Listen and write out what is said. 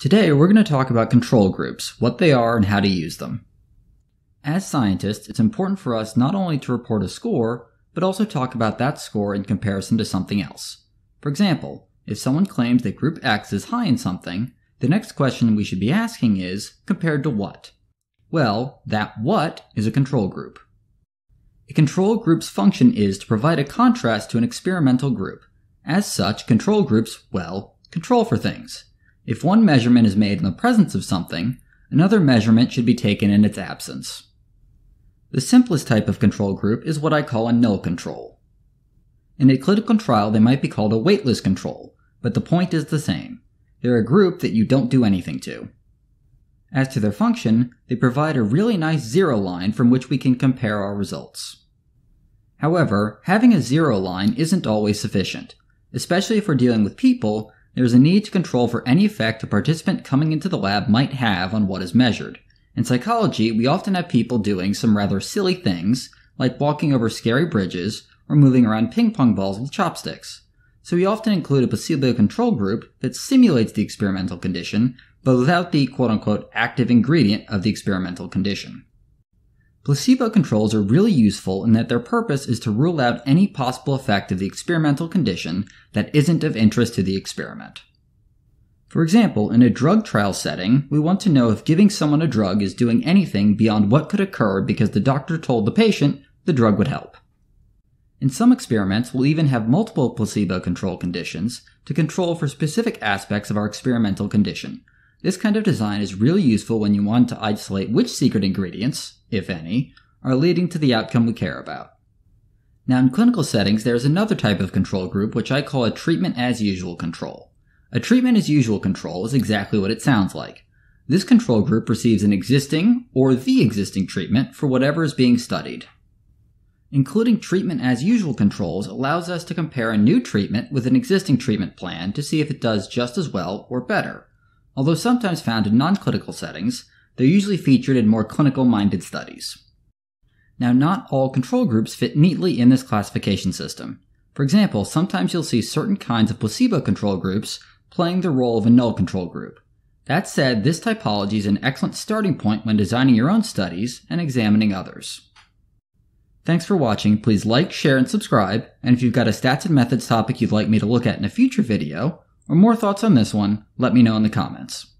Today, we're going to talk about control groups, what they are, and how to use them. As scientists, it's important for us not only to report a score, but also talk about that score in comparison to something else. For example, if someone claims that group X is high in something, the next question we should be asking is, compared to what? Well, that what is a control group. A control group's function is to provide a contrast to an experimental group. As such, control groups, well, control for things. If one measurement is made in the presence of something, another measurement should be taken in its absence. The simplest type of control group is what I call a null control. In a clinical trial, they might be called a waitlist control, but the point is the same. They're a group that you don't do anything to. As to their function, they provide a really nice zero line from which we can compare our results. However, having a zero line isn't always sufficient. Especially if we're dealing with people, there is a need to control for any effect a participant coming into the lab might have on what is measured. In psychology, we often have people doing some rather silly things, like walking over scary bridges or moving around ping pong balls with chopsticks. So we often include a placebo control group that simulates the experimental condition, but without the quote unquote active ingredient of the experimental condition. Placebo controls are really useful in that their purpose is to rule out any possible effect of the experimental condition that isn't of interest to the experiment. For example, in a drug trial setting, we want to know if giving someone a drug is doing anything beyond what could occur because the doctor told the patient the drug would help. In some experiments, we'll even have multiple placebo control conditions to control for specific aspects of our experimental condition. This kind of design is really useful when you want to isolate which secret ingredients, if any, are leading to the outcome we care about. Now, in clinical settings, there is another type of control group which I call a treatment as usual control. A treatment as usual control is exactly what it sounds like. This control group receives an existing or the existing treatment for whatever is being studied. Including treatment as usual controls allows us to compare a new treatment with an existing treatment plan to see if it does just as well or better. Although sometimes found in non clinical settings, they're usually featured in more clinical minded studies. Now, not all control groups fit neatly in this classification system. For example, sometimes you'll see certain kinds of placebo control groups playing the role of a null control group. That said, this typology is an excellent starting point when designing your own studies and examining others. Thanks for watching. Please like, share, and subscribe. And if you've got a stats and methods topic you'd like me to look at in a future video, or more thoughts on this one, let me know in the comments.